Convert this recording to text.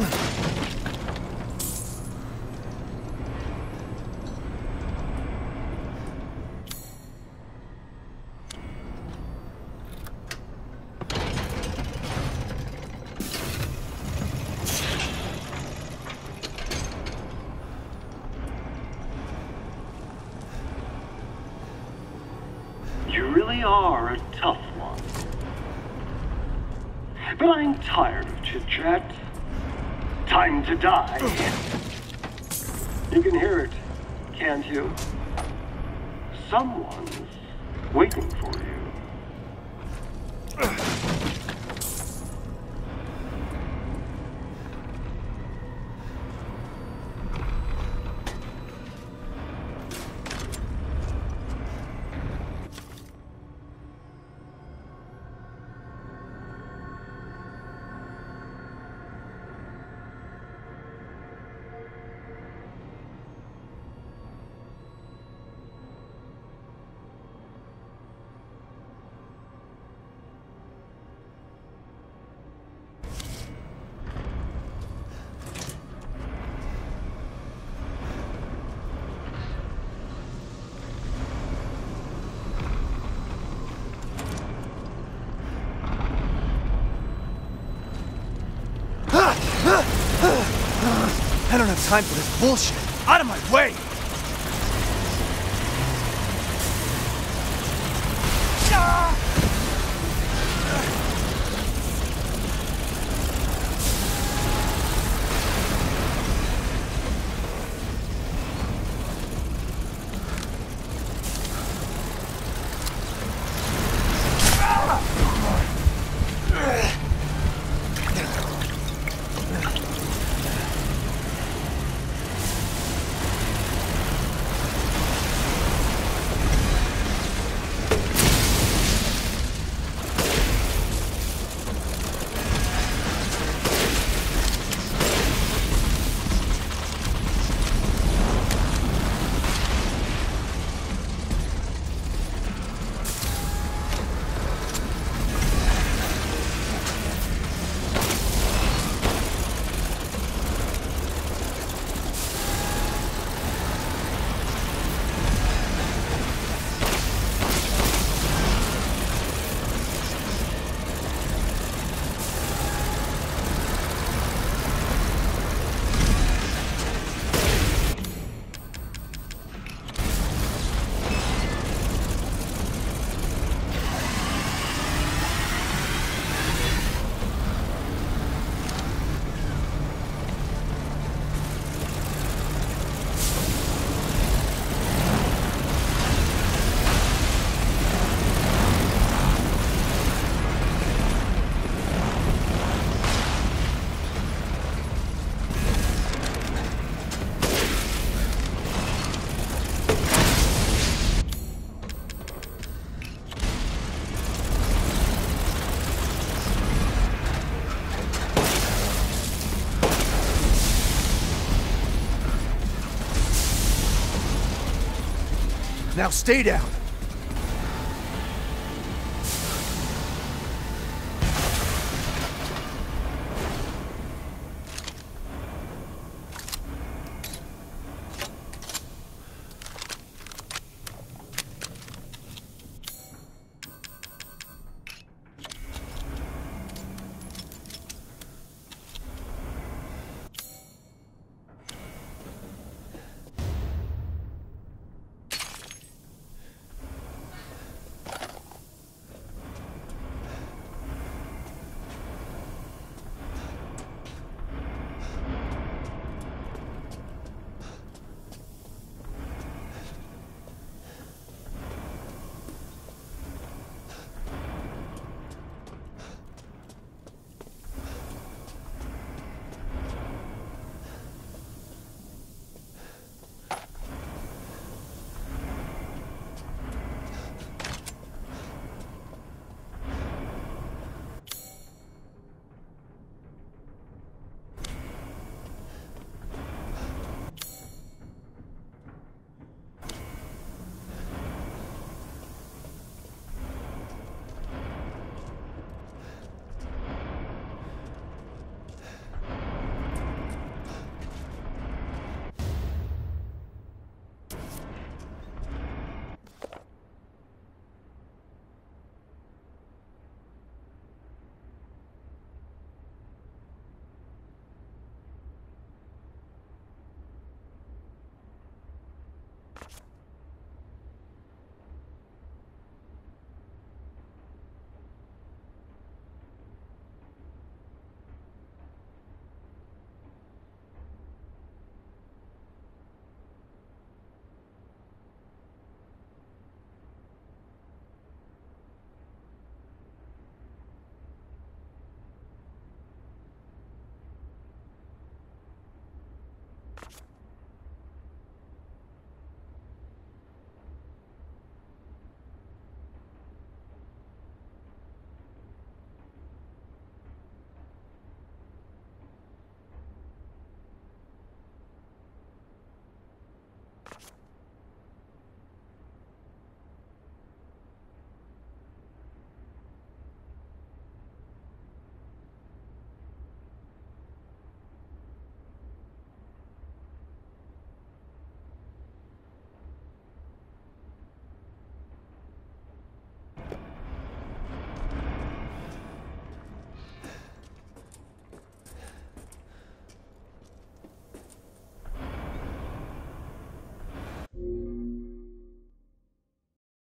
You really are a tough one. But I'm tired of chit chat. Time to die. You can hear it, can't you? Someone's waiting for you. Time for this bullshit. Out of my way! Now stay down.